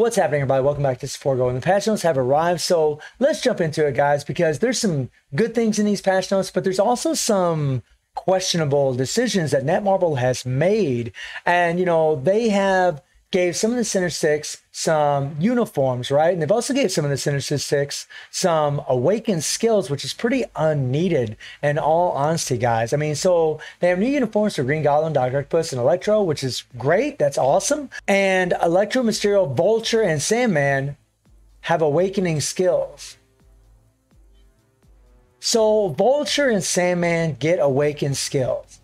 What's happening, everybody? Welcome back to this foregoing. The patch notes have arrived, so let's jump into it, guys, because there's some good things in these patch notes, but there's also some questionable decisions that Netmarble has made. And, you know, they have gave some of the Sinister Six some uniforms, right? And they've also gave some of the Sinister Six some awakened skills, which is pretty unneeded in all honesty, guys. I mean, so they have new uniforms for Green Goblin, Dr. Octopus, and Electro, which is great. That's awesome. And Electro, Mysterio, Vulture, and Sandman have awakening skills. So Vulture and Sandman get awakened skills.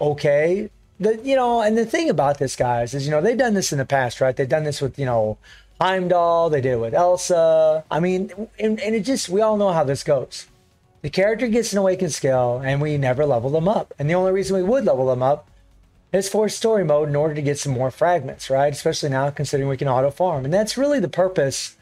Okay, the you know, and the thing about this, guys, is you know they've done this in the past, right? They've done this with you know Heimdall, they did it with Elsa. I mean, and, and it just we all know how this goes. The character gets an awakened skill, and we never level them up. And the only reason we would level them up is for story mode in order to get some more fragments, right? Especially now considering we can auto farm, and that's really the purpose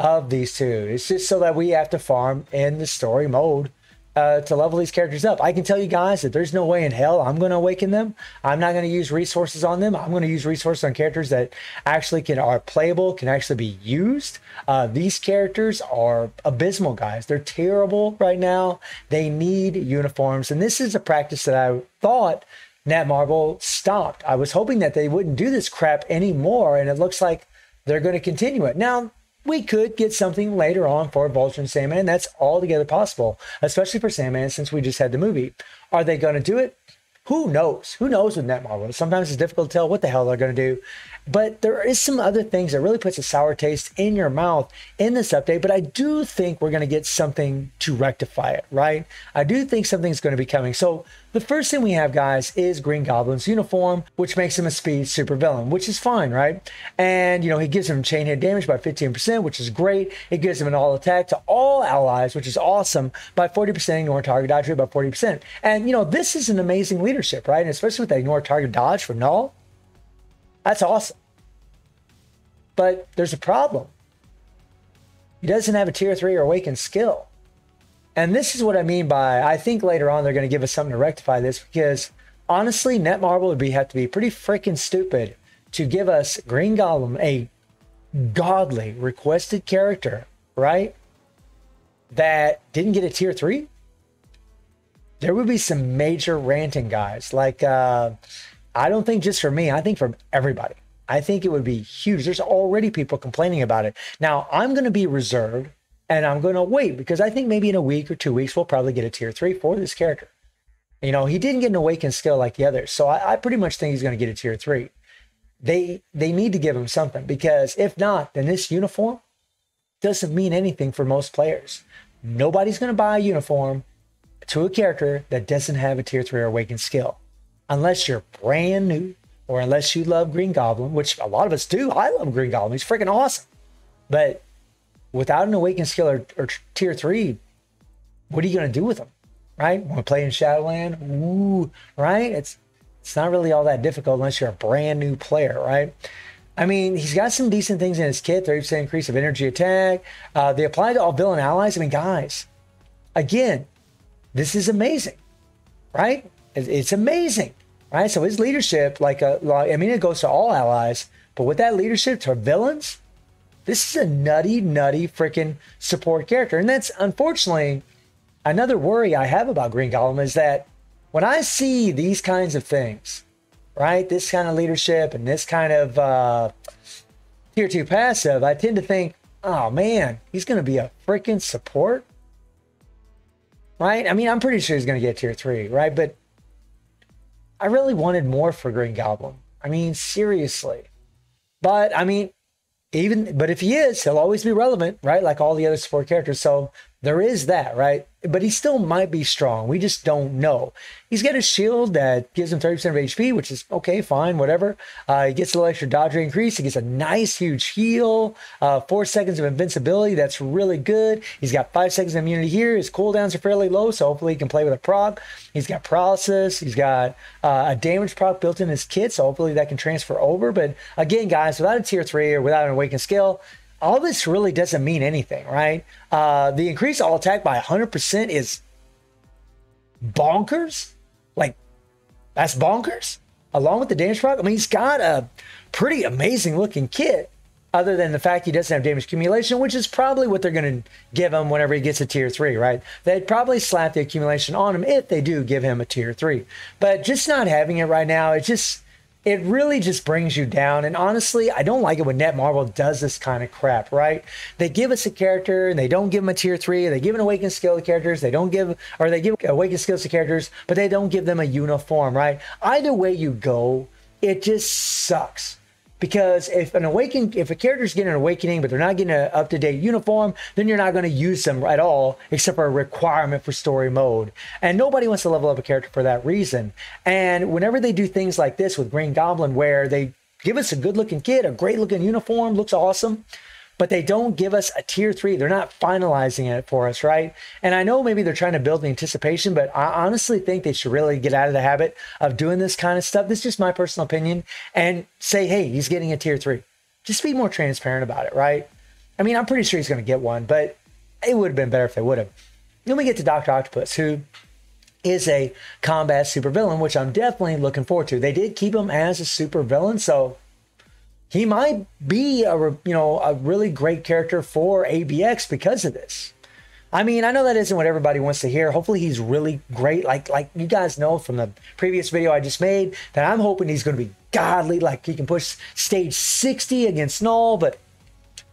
of these two. It's just so that we have to farm in the story mode uh, to level these characters up. I can tell you guys that there's no way in hell I'm going to awaken them. I'm not going to use resources on them. I'm going to use resources on characters that actually can are playable, can actually be used. Uh, these characters are abysmal, guys. They're terrible right now. They need uniforms, and this is a practice that I thought Netmarble stopped. I was hoping that they wouldn't do this crap anymore, and it looks like they're going to continue it. Now, we could get something later on for Vulture and Sandman. That's altogether possible, especially for Sandman since we just had the movie. Are they going to do it? Who knows? Who knows with Netmarble? Sometimes it's difficult to tell what the hell they're going to do. But there is some other things that really puts a sour taste in your mouth in this update. But I do think we're going to get something to rectify it, right? I do think something's going to be coming. So the first thing we have, guys, is Green Goblin's uniform, which makes him a speed supervillain, which is fine, right? And, you know, he gives him chain hit damage by 15%, which is great. It gives him an all attack to all allies, which is awesome, by 40%, ignore target dodge rate by 40%. And, you know, this is an amazing leadership, right? And especially with that ignore target dodge for null that's awesome. But there's a problem. He doesn't have a tier three or awakened skill. And this is what I mean by I think later on they're going to give us something to rectify this because honestly, Netmarble would be have to be pretty freaking stupid to give us Green Goblin, a godly requested character, right? That didn't get a tier three. There would be some major ranting guys. Like uh I don't think just for me, I think from everybody. I think it would be huge. There's already people complaining about it. Now, I'm going to be reserved and I'm going to wait because I think maybe in a week or two weeks, we'll probably get a tier three for this character. You know, he didn't get an awakened skill like the others. So I, I pretty much think he's going to get a tier three. They they need to give him something because if not, then this uniform doesn't mean anything for most players. Nobody's going to buy a uniform to a character that doesn't have a tier three or awakened skill unless you're brand new or unless you love Green Goblin, which a lot of us do. I love Green Goblin. He's freaking awesome. But without an awakened skill or, or tier three, what are you going to do with them? Right? When we play in Shadowland, ooh, right? It's it's not really all that difficult unless you're a brand new player, right? I mean, he's got some decent things in his kit 30% increase of energy attack. Uh, they apply to all villain allies. I mean, guys, again, this is amazing, right? It's amazing, right? So his leadership, like, a, I mean, it goes to all allies, but with that leadership to villains, this is a nutty, nutty freaking support character. And that's unfortunately another worry I have about Green Goblin is that when I see these kinds of things, right, this kind of leadership and this kind of uh, tier two passive, I tend to think, oh man, he's going to be a freaking support, right? I mean, I'm pretty sure he's going to get tier three, right? But I really wanted more for Green Goblin. I mean, seriously. But I mean, even but if he is, he'll always be relevant, right? Like all the other support characters. So there is that, right? But he still might be strong. We just don't know. He's got a shield that gives him 30% of HP, which is okay, fine, whatever. Uh, he gets a little extra dodge increase. He gets a nice, huge heal. Uh, four seconds of invincibility. That's really good. He's got five seconds of immunity here. His cooldowns are fairly low, so hopefully he can play with a proc. He's got paralysis. He's got uh, a damage proc built in his kit, so hopefully that can transfer over. But again, guys, without a tier three or without an awakened skill, all this really doesn't mean anything, right? Uh, the increase all attack by 100% is bonkers. Like, that's bonkers. along with the damage proc, I mean, he's got a pretty amazing looking kit other than the fact he doesn't have damage accumulation, which is probably what they're going to give him whenever he gets a tier three, right? They'd probably slap the accumulation on him if they do give him a tier three. But just not having it right now, it just, it really just brings you down. And honestly, I don't like it when Netmarble does this kind of crap, right? They give us a character and they don't give them a tier three. They give an awakened skill to characters. They don't give, or they give awakened skills to characters, but they don't give them a uniform, right? Either way you go, it just sucks because if an awakening if a character's getting an awakening but they're not getting an up-to-date uniform then you're not going to use them at all except for a requirement for story mode. And nobody wants to level up a character for that reason. And whenever they do things like this with green goblin where they give us a good looking kid a great looking uniform looks awesome but they don't give us a tier three. They're not finalizing it for us, right? And I know maybe they're trying to build the anticipation, but I honestly think they should really get out of the habit of doing this kind of stuff. This is just my personal opinion and say, hey, he's getting a tier three. Just be more transparent about it, right? I mean, I'm pretty sure he's going to get one, but it would have been better if they would have. Then we get to Dr. Octopus, who is a combat supervillain, which I'm definitely looking forward to. They did keep him as a supervillain, so he might be a you know a really great character for ABX because of this. I mean, I know that isn't what everybody wants to hear. Hopefully, he's really great. Like like you guys know from the previous video I just made that I'm hoping he's going to be godly. Like he can push stage 60 against Null, but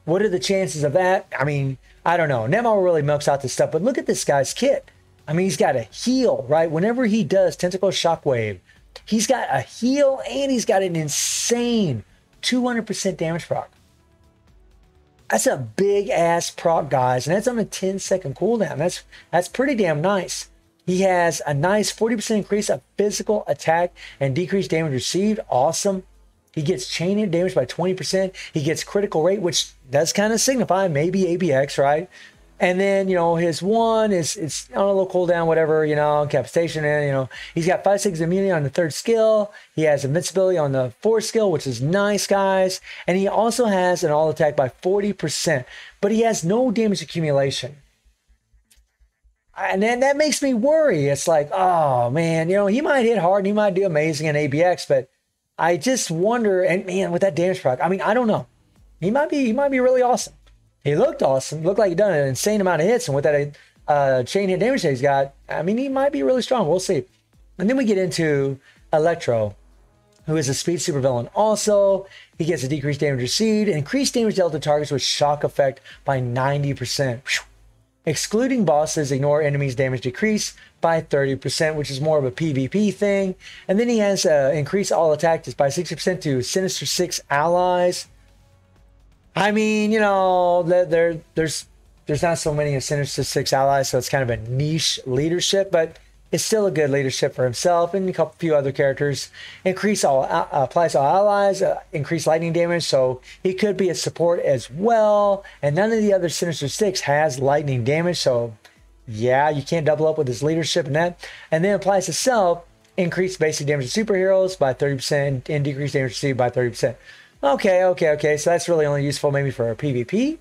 what are the chances of that? I mean, I don't know. Nemo really milks out this stuff, but look at this guy's kit. I mean, he's got a heal, right? Whenever he does Tentacle Shockwave, he's got a heal and he's got an insane 200% damage proc. That's a big ass proc, guys, and that's on a 10 second cooldown. That's that's pretty damn nice. He has a nice 40% increase of physical attack and decreased damage received. Awesome. He gets chain hit damage by 20%. He gets critical rate, which does kind of signify maybe ABX, right? And then, you know, his one is it's on a little cooldown, whatever, you know, capacitation. And, you know, he's got five, six immunity on the third skill. He has invincibility on the fourth skill, which is nice, guys. And he also has an all attack by 40%, but he has no damage accumulation. And then that makes me worry. It's like, oh man, you know, he might hit hard and he might do amazing in ABX, but I just wonder, and man, with that damage proc, I mean, I don't know. He might be, he might be really awesome. He looked awesome. Looked like he done an insane amount of hits, and with that uh, chain hit damage that he's got, I mean, he might be really strong. We'll see. And then we get into Electro, who is a speed supervillain. Also, he gets a decreased damage received, increased damage dealt to targets with shock effect by 90%. Excluding bosses, ignore enemies' damage decrease by 30%, which is more of a PvP thing. And then he has uh, increased all attacks by 60% to Sinister Six allies. I mean, you know, there there's there's not so many of Sinister Six allies, so it's kind of a niche leadership, but it's still a good leadership for himself and a couple few other characters. Increase all uh, applies all allies, uh, increase lightning damage, so he could be a support as well. And none of the other Sinister Six has lightning damage, so yeah, you can't double up with his leadership and that. And then applies to self, increase basic damage to superheroes by 30% and decrease damage received by 30%. Okay, okay, okay. So that's really only useful maybe for a PvP.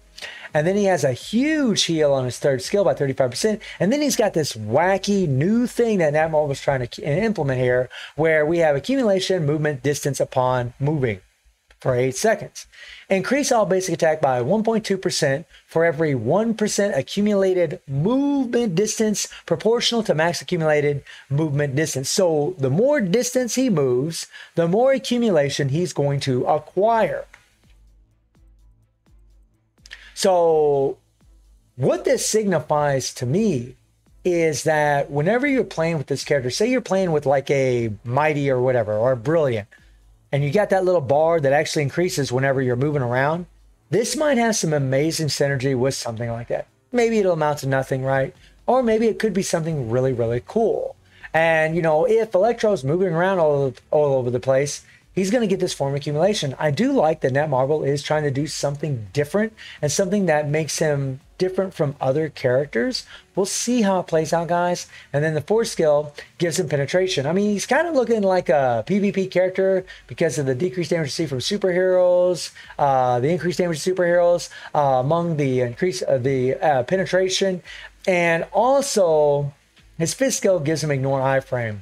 And then he has a huge heal on his third skill by 35%. And then he's got this wacky new thing that Netmarble was trying to implement here, where we have accumulation, movement, distance upon moving for 8 seconds. Increase all basic attack by 1.2% for every 1% accumulated movement distance proportional to max accumulated movement distance. So the more distance he moves, the more accumulation he's going to acquire. So what this signifies to me is that whenever you're playing with this character, say you're playing with like a mighty or whatever, or brilliant, and you got that little bar that actually increases whenever you're moving around, this might have some amazing synergy with something like that. Maybe it'll amount to nothing, right? Or maybe it could be something really, really cool. And, you know, if Electro's moving around all, all over the place, he's going to get this form accumulation. I do like that Net Netmarble is trying to do something different and something that makes him different from other characters. We'll see how it plays out, guys. And then the fourth skill gives him penetration. I mean, he's kind of looking like a PvP character because of the decreased damage received from superheroes, uh, the increased damage of superheroes, uh, among the increase of the uh, penetration, and also his fifth skill gives him ignore iframe.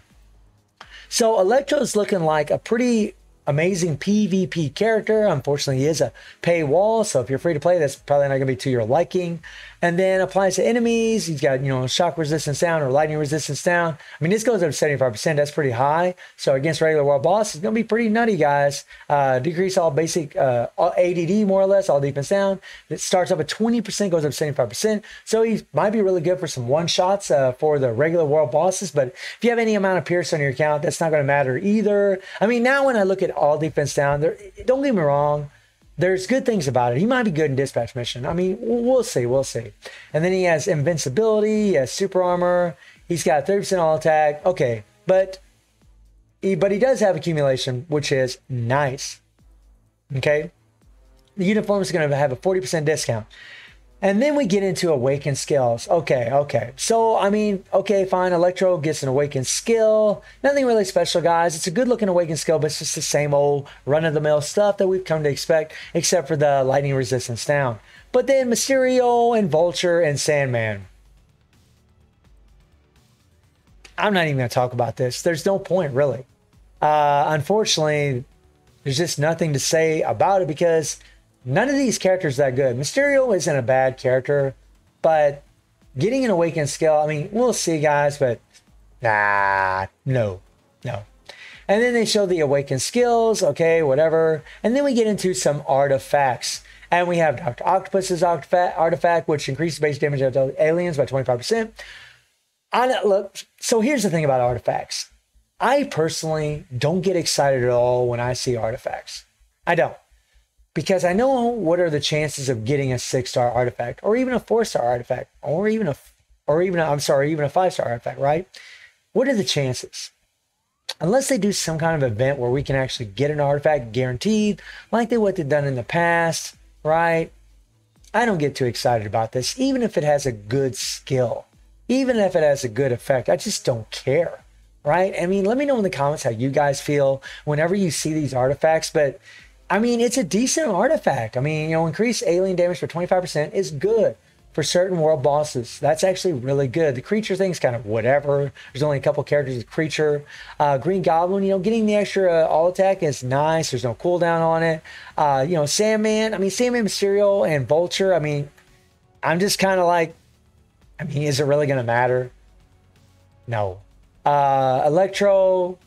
So Electro's looking like a pretty amazing PvP character. Unfortunately, he is a paywall, so if you're free to play, that's probably not going to be to your liking. And then applies to enemies. He's got, you know, shock resistance down or lightning resistance down. I mean, this goes up to 75%. That's pretty high. So against regular world boss, it's going to be pretty nutty, guys. Uh, decrease all basic uh, all ADD, more or less, all defense down. It starts up at 20%, goes up to 75%. So he might be really good for some one shots uh, for the regular world bosses. But if you have any amount of Pierce on your account, that's not going to matter either. I mean, now when I look at all defense down, there, don't get me wrong there's good things about it. He might be good in dispatch mission. I mean, we'll see, we'll see. And then he has invincibility, he has super armor, he's got 30% all attack. Okay, but he, but he does have accumulation, which is nice. Okay, the uniform is going to have a 40% discount. And then we get into awakened skills. Okay, okay. So, I mean, okay, fine. Electro gets an awakened skill. Nothing really special, guys. It's a good looking awakened skill, but it's just the same old run of the mill stuff that we've come to expect, except for the lightning resistance down. But then Mysterio and Vulture and Sandman. I'm not even going to talk about this. There's no point, really. Uh, unfortunately, there's just nothing to say about it because None of these characters that good. Mysterio isn't a bad character, but getting an awakened skill, I mean, we'll see, guys, but nah, no, no. And then they show the awakened skills, okay, whatever. And then we get into some artifacts. And we have Dr. Octopus's artifact, which increases base damage of aliens by 25%. I, look, so here's the thing about artifacts. I personally don't get excited at all when I see artifacts. I don't because I know what are the chances of getting a six star artifact or even a four star artifact or even a or even i am sorry even a five star artifact right? What are the chances? Unless they do some kind of event where we can actually get an artifact guaranteed like they what they've done in the past right? I don't get too excited about this even if it has a good skill. Even if it has a good effect I just don't care right? I mean let me know in the comments how you guys feel whenever you see these artifacts but I mean, it's a decent artifact. I mean, you know, increased alien damage for 25% is good for certain world bosses. That's actually really good. The creature thing's kind of whatever. There's only a couple characters with creature. Uh, Green Goblin, you know, getting the extra uh, all attack is nice. There's no cooldown on it. Uh, you know, Sandman, I mean, Sandman Mysterio and Vulture, I mean, I'm just kind of like, I mean, is it really going to matter? No. Uh, Electro,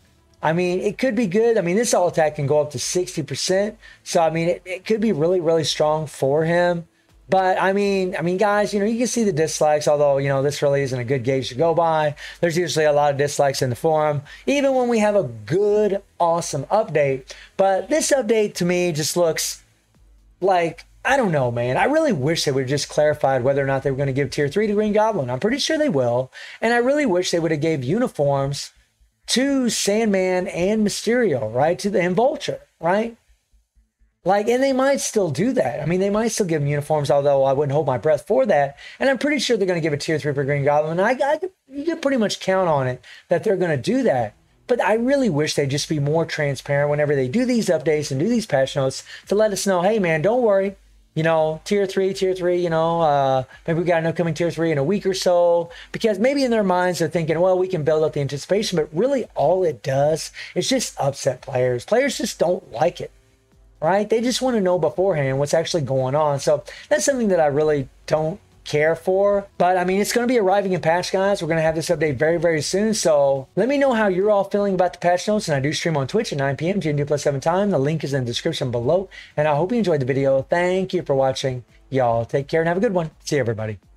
I mean, it could be good. I mean, this all attack can go up to 60%. So, I mean, it, it could be really, really strong for him. But I mean, I mean, guys, you know, you can see the dislikes, although, you know, this really isn't a good gauge to go by. There's usually a lot of dislikes in the forum, even when we have a good, awesome update. But this update to me just looks like, I don't know, man. I really wish they would have just clarified whether or not they were going to give tier three to Green Goblin. I'm pretty sure they will. And I really wish they would have gave uniforms to Sandman and Mysterio, right? To the and Vulture, right? Like, and they might still do that. I mean, they might still give them uniforms, although I wouldn't hold my breath for that. And I'm pretty sure they're going to give a tier three for Green Goblin. I, I you can pretty much count on it that they're going to do that. But I really wish they'd just be more transparent whenever they do these updates and do these patch notes to let us know, hey man, don't worry, you know, tier three, tier three, you know, uh, maybe we got an upcoming tier three in a week or so, because maybe in their minds they're thinking, well, we can build up the anticipation, but really all it does is just upset players. Players just don't like it, right? They just want to know beforehand what's actually going on. So that's something that I really don't care for. But I mean, it's going to be arriving in patch, guys. We're going to have this update very, very soon. So let me know how you're all feeling about the patch notes. And I do stream on Twitch at 9 p.m. GMT plus 7 time. The link is in the description below. And I hope you enjoyed the video. Thank you for watching. Y'all take care and have a good one. See you, everybody.